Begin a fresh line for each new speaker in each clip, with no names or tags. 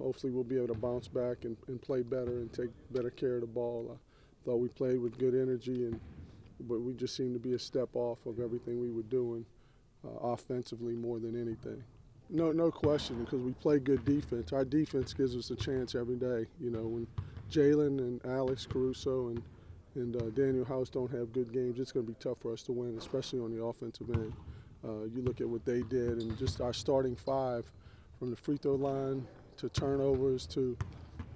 hopefully we'll be able to bounce back and, and play better and take better care of the ball. I thought we played with good energy, and but we just seemed to be a step off of everything we were doing uh, offensively more than anything. No, no question, because we play good defense. Our defense gives us a chance every day. You know, when Jalen and Alex Caruso and and uh, Danuel House don't have good games, it's going to be tough for us to win, especially on the offensive end. Uh, you look at what they did, and just our starting five, from the free throw line to turnovers to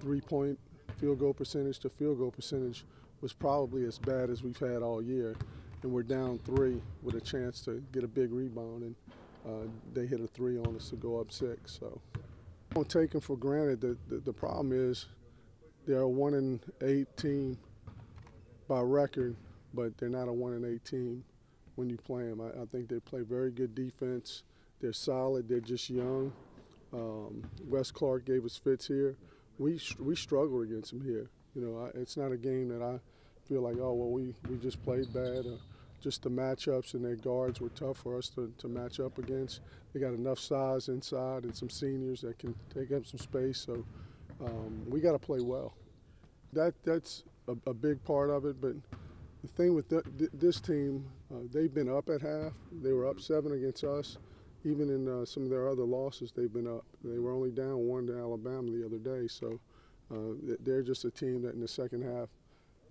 three-point field goal percentage to field goal percentage, was probably as bad as we've had all year. And we're down three with a chance to get a big rebound, and uh, they hit a three on us to go up six. So don't take them for granted. The, the, the problem is they're a one in eight team by record, but they're not a one in eight team when you play them. I, I think they play very good defense. They're solid. They're just young. Um, Wes Clark gave us fits here. We we struggled against them here. You know, I, it's not a game that I feel like, oh well, we, we just played bad. Or just the matchups and their guards were tough for us to, to match up against. They got enough size inside and some seniors that can take up some space. So um, we got to play well. That that's a, a, big part of it. But the thing with th this team, uh, they've been up at half. They were up seven against us. Even in uh, some of their other losses, they've been up. They were only down one to Alabama the other day. So uh, they're just a team that in the second half,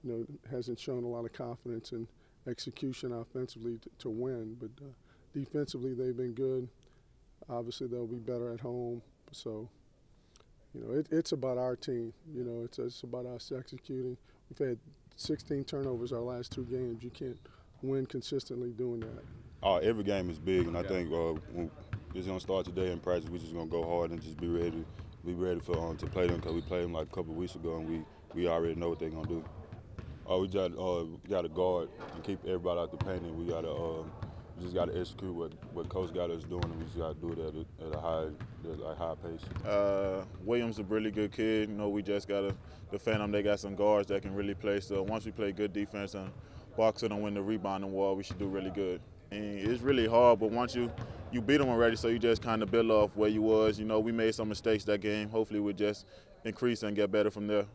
you know, hasn't shown a lot of confidence in execution offensively to, to win. But uh, defensively, they've been good. Obviously, they'll be better at home. So you know, it, it's about our team. You know, it's, it's about us executing. We've had 16 turnovers our last two games. You can't win consistently doing that.
Oh, every game is big, and I think uh, it's going to start today in practice. We're just going to go hard and just be ready, be ready for um, to play them because we played them like a couple of weeks ago, and we, we already know what they're going to do. Uh, we got uh, we got to guard and keep everybody out the paint, and we got to uh, we just got to execute what, what coach got us doing, and we just got to do it at a, at a high at a high pace.
Uh, Williams is a really good kid. You know, we just got to defend them. They got some guards that can really play. So once we play good defense and box it and win the rebounding war, we should do really good. And it's really hard, but once you you beat them already, so you just kind of build off where you was. You know, we made some mistakes that game. Hopefully, we just increase and get better from there.